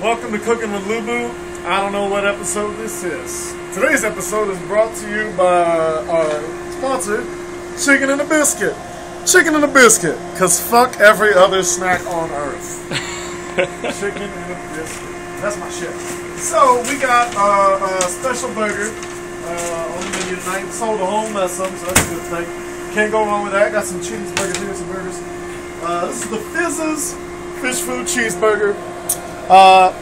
Welcome to Cooking with Lubu. I don't know what episode this is. Today's episode is brought to you by our sponsor, Chicken and a Biscuit. Chicken and a Biscuit, cause fuck every other snack on earth. Chicken and a Biscuit. That's my shit. So we got uh, a special burger uh, on the menu tonight. Sold a whole mess of them, so that's a good thing. Can't go wrong with that. Got some cheeseburgers here, some burgers. Uh, this is the Fizz's Fish Food Cheeseburger. Uh,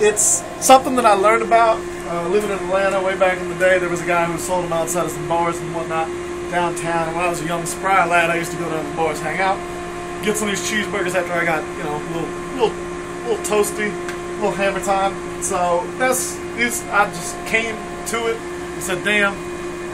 it's something that I learned about uh, living in Atlanta way back in the day. There was a guy who sold them outside of some bars and whatnot downtown. And when I was a young spry lad, I used to go to the bars, hang out, get some of these cheeseburgers after I got you know a little, little, little toasty, a little hammer time. So that's these. I just came to it and said, "Damn,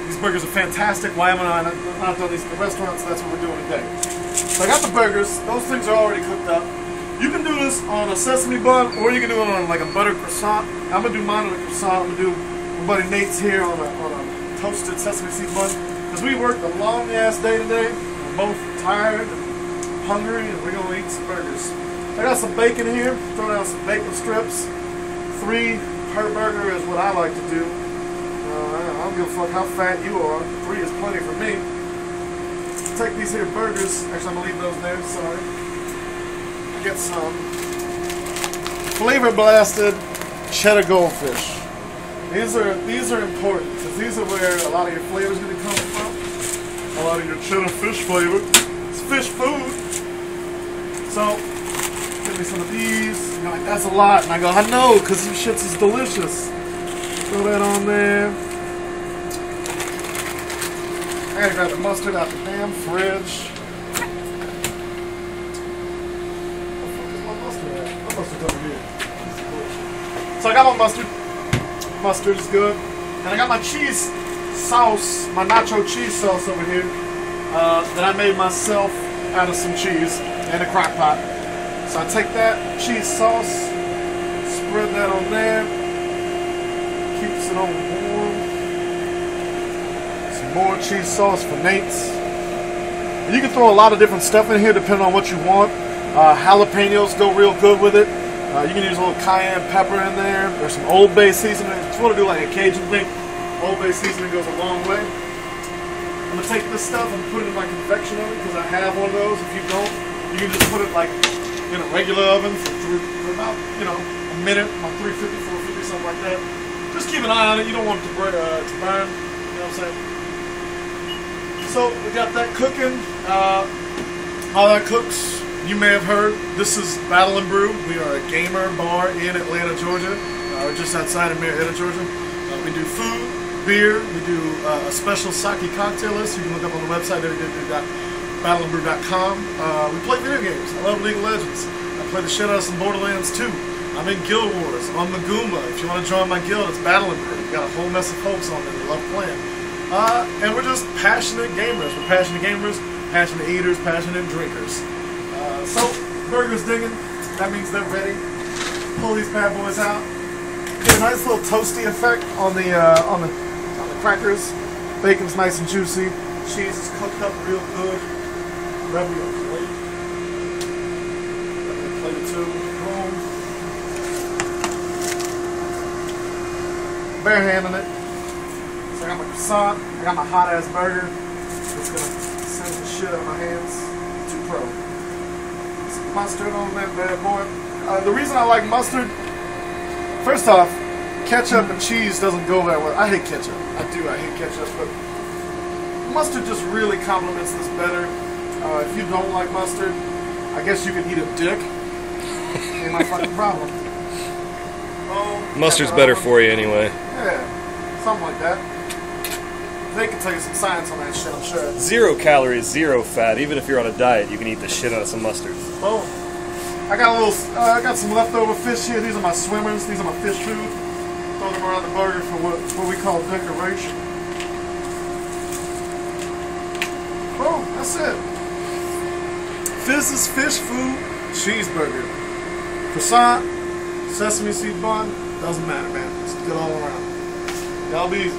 these burgers are fantastic. Why am I not, not done these at the restaurants? That's what we're doing today." So I got the burgers. Those things are already cooked up. You can do this on a sesame bun, or you can do it on like a butter croissant. I'm gonna do mine on a croissant. I'm gonna do my buddy Nate's here on a, on a toasted sesame seed bun. Because we worked a long ass day today. We're both tired and hungry, and we're gonna eat some burgers. I got some bacon here. Throw down some bacon strips. Three per burger is what I like to do. Uh, I don't give a fuck how fat you are. Three is plenty for me. Take these here burgers. Actually, I'm gonna leave those there. Sorry get some flavor blasted cheddar goldfish. These are these are important because these are where a lot of your flavor is going to come from. A lot of your cheddar fish flavor. It's fish food. So give me some of these. You're like, that's a lot, and I go, I know, because these shits is delicious. Throw that on there. I gotta grab the mustard out the damn fridge. So I got my mustard. Mustard is good. And I got my cheese sauce, my nacho cheese sauce over here uh, that I made myself out of some cheese and a crock pot. So I take that cheese sauce, spread that on there, keeps it on warm. Some more cheese sauce for Nate's. You can throw a lot of different stuff in here depending on what you want. Uh, jalapenos go real good with it. Uh, you can use a little cayenne pepper in there. There's some Old Bay seasoning. If you want to do like a Cajun thing, Old Bay seasoning goes a long way. I'm gonna take this stuff and put it in my convection oven because I have one of those. If you don't, you can just put it like in a regular oven for, for about you know a minute, about 350, 450, something like that. Just keep an eye on it. You don't want it to, burn, uh, to burn. You know what I'm saying? So we got that cooking. Uh, how that cooks you may have heard, this is Battle and Brew. We are a gamer bar in Atlanta, Georgia, uh, just outside of Marietta, Georgia. Uh, we do food, beer, we do uh, a special sake cocktail list. You can look up on the website, www.battleandbrew.com. Uh, we play video games. I love League of Legends. I play the shit out of some Borderlands 2. I'm in Guild Wars. I'm Maguuma. If you want to join my guild, it's Battle and Brew. We've got a whole mess of folks on there. We love playing. Uh, and we're just passionate gamers. We're passionate gamers, passionate eaters, passionate drinkers. So, burger's digging. That means they're ready. Pull these bad boys out. Get a nice little toasty effect on the uh, on the on the crackers. Bacon's nice and juicy. Cheese is cooked up real good. Grab a plate. Grab a plate two. Boom. Bare handing it. So I got my croissant. I got my hot ass burger. Just gonna send the shit out of my hands. Too pro mustard on that bad boy. Uh, the reason I like mustard, first off, ketchup and cheese doesn't go that well. I hate ketchup. I do. I hate ketchup, but mustard just really complements this better. Uh, if you don't like mustard, I guess you can eat a dick. Ain't my fucking problem. Oh, Mustard's better for you anyway. Yeah, something like that. They can tell you some science on that shit, I'm sure. Zero calories, zero fat. Even if you're on a diet, you can eat the shit out of some mustard. Oh, I got a little. Uh, I got some leftover fish here. These are my swimmers. These are my fish food. Throw them around the burger for what what we call decoration. Oh, that's it. Fizz's fish food cheeseburger, croissant, sesame seed bun. Doesn't matter, man. It's good all around. Y'all be